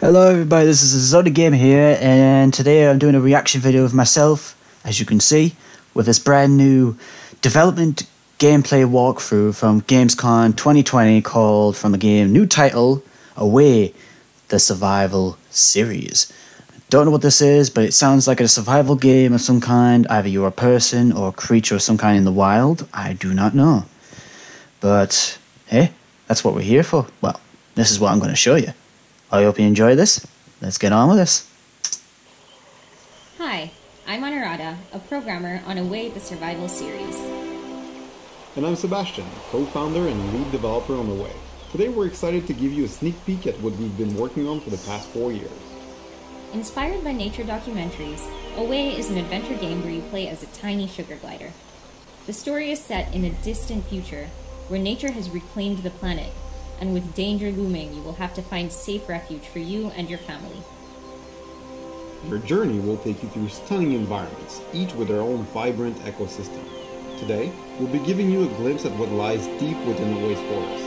Hello everybody, this is Zoni Game here, and today I'm doing a reaction video of myself, as you can see, with this brand new development gameplay walkthrough from Gamescom 2020 called from the game new title, Away, the Survival Series. Don't know what this is, but it sounds like a survival game of some kind. Either you're a person or a creature of some kind in the wild. I do not know. But hey, that's what we're here for. Well, this is what I'm going to show you. I hope you enjoy this. Let's get on with this. Hi, I'm Anurada, a programmer on Away the Survival series. And I'm Sebastian, co-founder and lead developer on Away. Today we're excited to give you a sneak peek at what we've been working on for the past four years. Inspired by nature documentaries, Away is an adventure game where you play as a tiny sugar glider. The story is set in a distant future where nature has reclaimed the planet and with danger looming, you will have to find safe refuge for you and your family. Your journey will take you through stunning environments, each with their own vibrant ecosystem. Today, we'll be giving you a glimpse at what lies deep within Away's forest.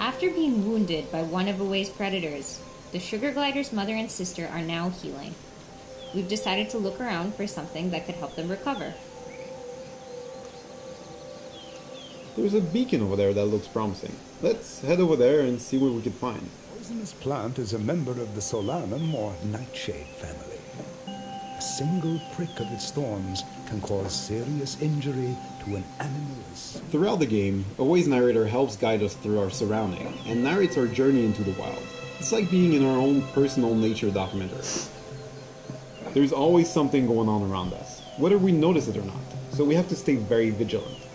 After being wounded by one of Away's predators, the sugar glider's mother and sister are now healing. We've decided to look around for something that could help them recover. There's a beacon over there that looks promising. Let's head over there and see what we can find. Poisonous plant is a member of the Solanum or nightshade family. A single prick of its thorns can cause serious injury to an animal's. Throughout the game, Away's narrator helps guide us through our surrounding and narrates our journey into the wild. It's like being in our own personal nature documentary. There's always something going on around us, whether we notice it or not, so we have to stay very vigilant.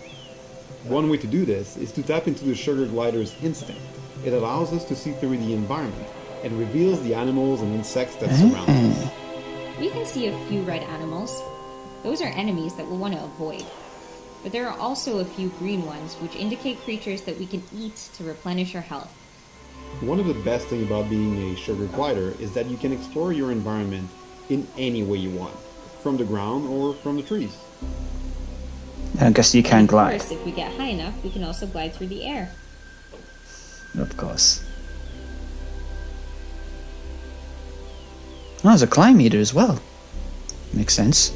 One way to do this is to tap into the sugar glider's instinct. It allows us to see through the environment and reveals the animals and insects that surround mm. us. We can see a few red animals. Those are enemies that we'll want to avoid. But there are also a few green ones, which indicate creatures that we can eat to replenish our health. One of the best things about being a sugar glider is that you can explore your environment in any way you want, from the ground or from the trees. I guess you can of glide. course, if we get high enough, we can also glide through the air. Of course. Oh, there's a climb meter as well. Makes sense.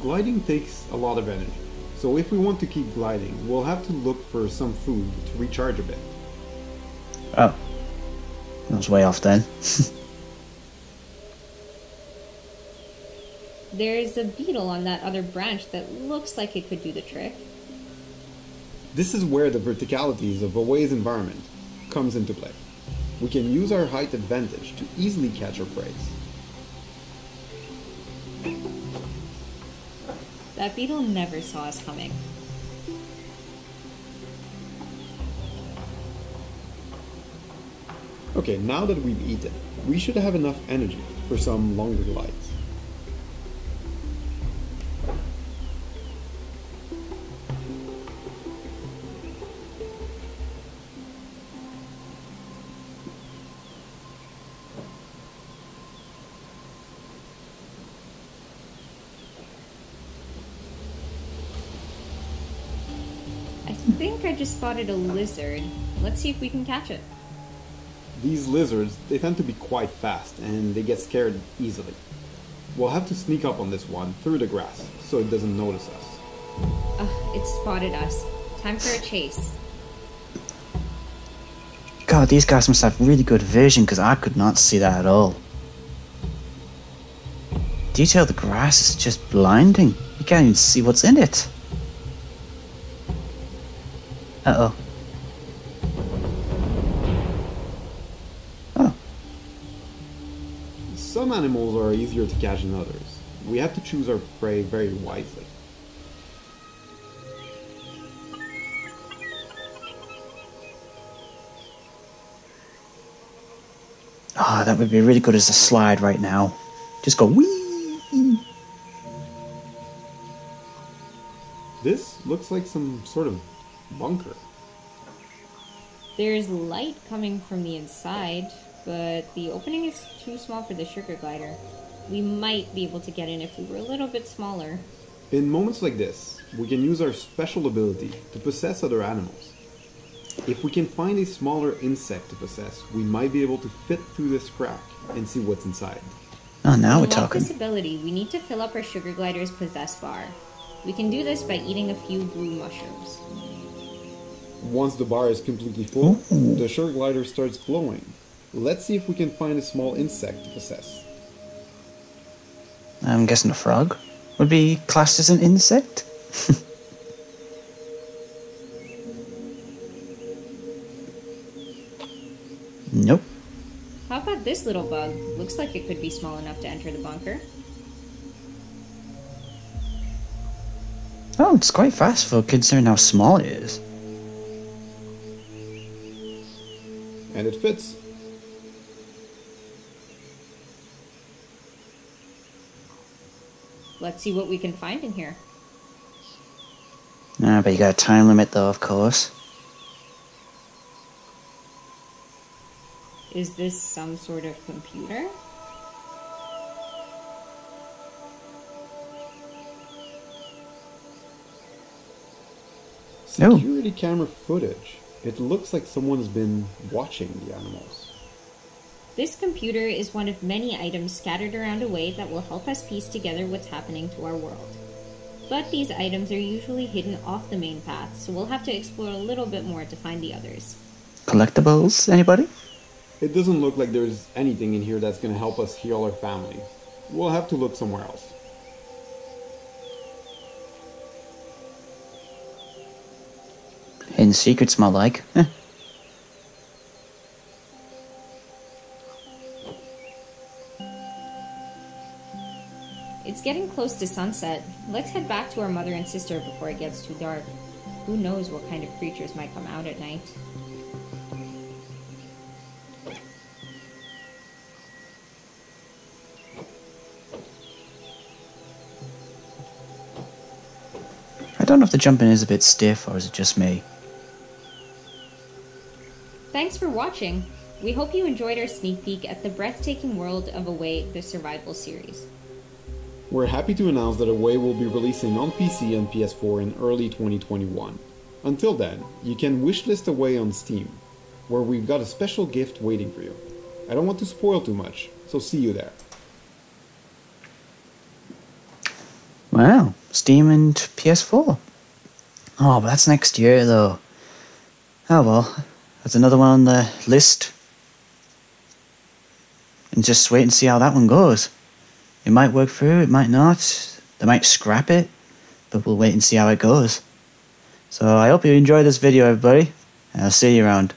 Gliding takes a lot of energy, so if we want to keep gliding, we'll have to look for some food to recharge a bit. Oh. I was way off then. There's a beetle on that other branch that looks like it could do the trick. This is where the verticalities of Away's environment comes into play. We can use our height advantage to easily catch our prey. That beetle never saw us coming. Okay, now that we've eaten, we should have enough energy for some longer glides. Think I just spotted a lizard. Let's see if we can catch it. These lizards, they tend to be quite fast and they get scared easily. We'll have to sneak up on this one through the grass so it doesn't notice us. Ugh, it spotted us. Time for a chase. God, these guys must have really good vision because I could not see that at all. Detail the grass is just blinding. You can't even see what's in it. Uh oh. Oh, Some animals are easier to catch than others. We have to choose our prey very wisely. oh, that would be really good as a slide right now. Just go wee. This looks like some sort of bunker. There's light coming from the inside, but the opening is too small for the sugar glider. We might be able to get in if we were a little bit smaller. In moments like this, we can use our special ability to possess other animals. If we can find a smaller insect to possess, we might be able to fit through this crack and see what's inside. Oh, now we're unlock talking. this ability, we need to fill up our sugar glider's possess bar. We can do this by eating a few blue mushrooms. Once the bar is completely full, Ooh. the sugar glider starts glowing. Let's see if we can find a small insect to possess. I'm guessing a frog would be classed as an insect. nope. How about this little bug? Looks like it could be small enough to enter the bunker. Oh, it's quite fast for considering how small it is. It fits. Let's see what we can find in here. Ah, but you got a time limit though, of course. Is this some sort of computer? Security camera footage. It looks like someone has been watching the animals. This computer is one of many items scattered around Away that will help us piece together what's happening to our world. But these items are usually hidden off the main path, so we'll have to explore a little bit more to find the others. Collectibles, anybody? It doesn't look like there's anything in here that's gonna help us heal our family. We'll have to look somewhere else. Hidden secrets, more like. Eh. It's getting close to sunset. Let's head back to our mother and sister before it gets too dark. Who knows what kind of creatures might come out at night? I don't know if the jumping is a bit stiff or is it just me. Watching. We hope you enjoyed our sneak peek at the breathtaking world of Away the Survival series. We're happy to announce that Away will be releasing on PC and PS4 in early 2021. Until then, you can wishlist Away on Steam, where we've got a special gift waiting for you. I don't want to spoil too much, so see you there. Wow, Steam and PS4. Oh, but that's next year though. Oh well, that's another one on the list. And just wait and see how that one goes. It might work through, it might not. They might scrap it, but we'll wait and see how it goes. So I hope you enjoyed this video, everybody, and I'll see you around.